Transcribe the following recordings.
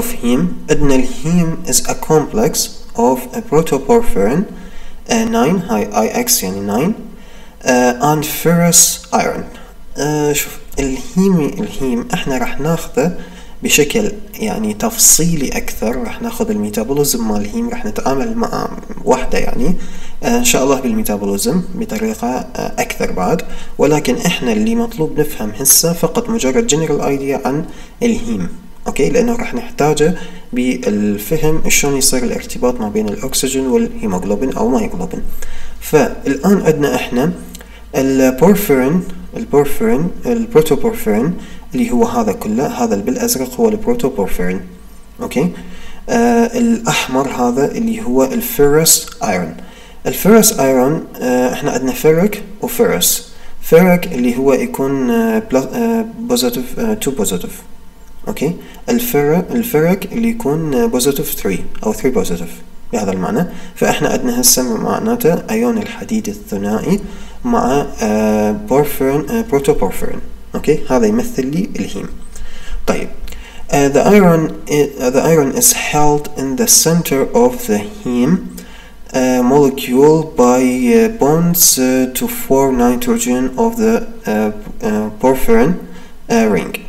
of heme عندنا ال heme is a complex of a protoporphyrin uh, 9 هاي IX يعني 9 uh, and ferrous iron. Uh, شوف ال heme ال heme إحنا راح ناخذه بشكل يعني تفصيلي أكثر راح ناخذ ال metabolism مال ال heme راح نتعامل مع وحدة يعني إن شاء الله بال metabolism بطريقة أكثر بعد. ولكن إحنا اللي مطلوب نفهم هسه فقط مجرد general idea عن ال heme. okay لأنه راح نحتاجه بالفهم شلون يصير الارتباط ما بين الأكسجين والهيموغلوبين أو myoglobin فالآن عندنا إحنا ال porphyrin ال porphyrin ال protoporphyrin اللي هو هذا كله هذا بالأزرق هو ال protoporphyrin. okay؟ آه الأحمر هذا اللي هو ال ferrous iron. ال ferrous iron آه إحنا عندنا ferric و ferrous ferric اللي هو يكون positive 2 positive. Okay ال ferric ال ferric اللي يكون positive 3 أو 3 positive بهذا المعنى. فإحنا عندنا هسه معناته ايون الحديد الثنائي مع porphyrin protoporphyrin okay هذا يمثل لي ال heme. طيب. Uh, the iron uh, the iron is held in the center of the heme. uh, molecule by uh, bonds uh, to form nitrogen of the uh, uh, porphyrin uh, ring.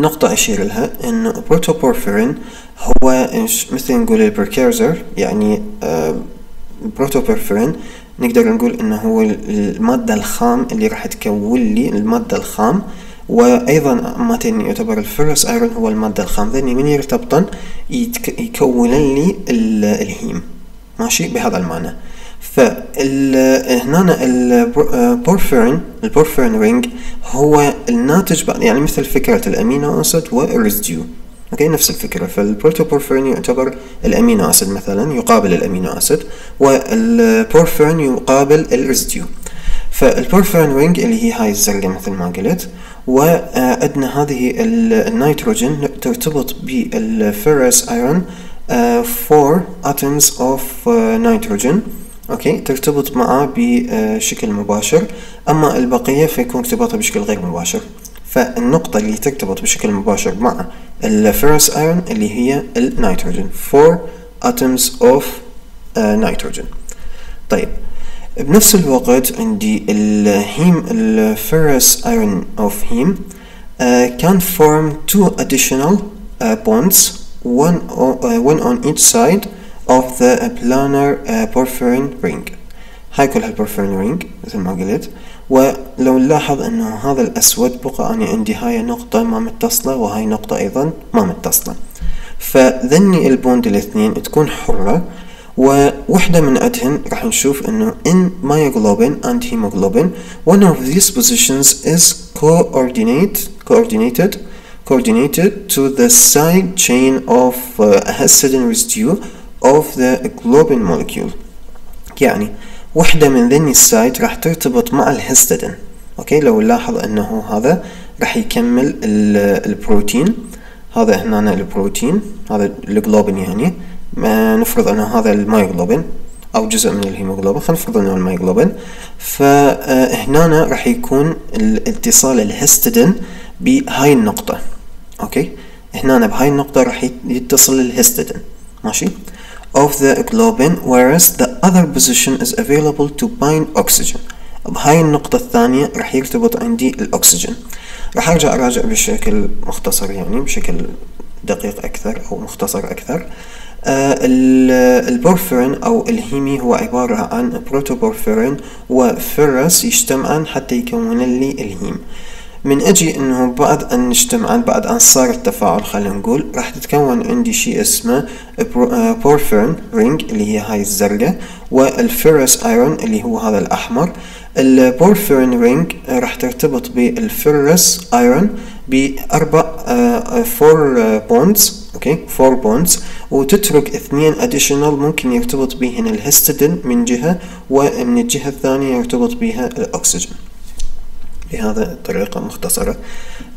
نقطة أشير لها إنه protoporphyrin هو مثل نقول ال precursor يعني protoporphyrin نقدر نقول إنه هو المادة الخام اللي راح تكون لي المادة الخام. وأيضا ماتين يعتبر ال ferrous iron هو المادة الخام. ذني من يرتبطن يكون لي ال heme. ماشي؟ بهذا المعنى. فهنا ال porphyrin ال porphyrin ring هو الناتج يعني مثل فكرة ال amino acid وال residue okay؟ نفس الفكرة. فال protoporphyrin يعتبر ال amino acid مثلا يقابل ال amino acid وال porphyrin يقابل ال residue فال porphyrin ring اللي هي هاي الزرقاء مثل ما قلت وعندنا هذه النيتروجين ترتبط بال ferrous iron 4 atoms of nitrogen. Okay ترتبط معه بشكل مباشر. أما البقية فيكون ارتباطها بشكل غير مباشر. فالنقطة اللي ترتبط بشكل مباشر مع ال ferrous iron اللي هي النيتروجين 4 atoms of nitrogen. طيب بنفس الوقت عندي ال heme ال ferrous iron of heme can form two additional uh, bonds one on, uh, one on each side of the planar uh, porphyrin ring. هاي كلها ال porphyrin ring مثل ما قلت. ولو نلاحظ إنه هذا الأسود بقى اني عندي هاي نقطة ما متصلة وهاي نقطة أيضا ما متصلة. فذني ال bond الاثنين تكون حرة ووحدة من عندهن راح نشوف إنه in myoglobin and hemoglobin one of these positions is coordinate coordinated coordinated to the side chain of uh, a histidine residue of the globin molecule. يعني وحدة من ذني ال site راح ترتبط مع ال histidine okay؟ لو نلاحظ أنه هذا راح يكمل البروتين. هذا هنا البروتين. هذا الجلوبين يعني. ما نفرض انه هذا ال myoglobin أو جزء من الهيموجلوبين. خلينا نفرض أنه ال myoglobin. فهنا راح يكون الاتصال ال histidine بهاي النقطة. Okay؟ هنا بهاي النقطة راح يتصل ال histidine ماشي؟ Of the globin whereas the other position is available to bind oxygen. بهاي النقطة الثانية راح يرتبط عندي الأكسجين. راح أرجع أراجع بشكل مختصر يعني بشكل دقيق أكثر أو مختصر أكثر. آه البورفيرين أو ال heme هو عبارة عن protoporphyrin و ferrous يجتمعان حتى يكون لي ال heme. من أجي أنه بعد أن نجتمعان بعد أن صار التفاعل خلينا نقول راح تتكون عندي شيء اسمه porphyrin ring اللي هي هاي الزرقاء وال ferrous iron اللي هو هذا الأحمر. ال porphyrin ring راح ترتبط بال ferrous iron بأربع four bonds okay four bonds وتترك اثنين additional ممكن يرتبط بهن ال histidine من جهة ومن الجهة الثانية يرتبط بها الأكسجين. بهذا الطريقة مختصرة.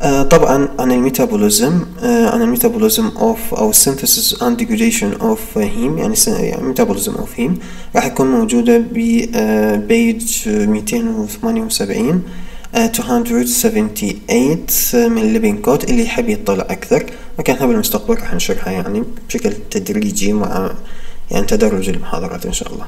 آه طبعا عن ال metabolism عن ال metabolism of أو synthesis and degradation of heme يعني metabolism of heme راح يكون موجودة ب page 278 278 من ليبين كود اللي يحب يطلع أكثر. وكان بالمستقبل راح نشرحها يعني بشكل تدريجي مع يعني تدرج المحاضرات إن شاء الله.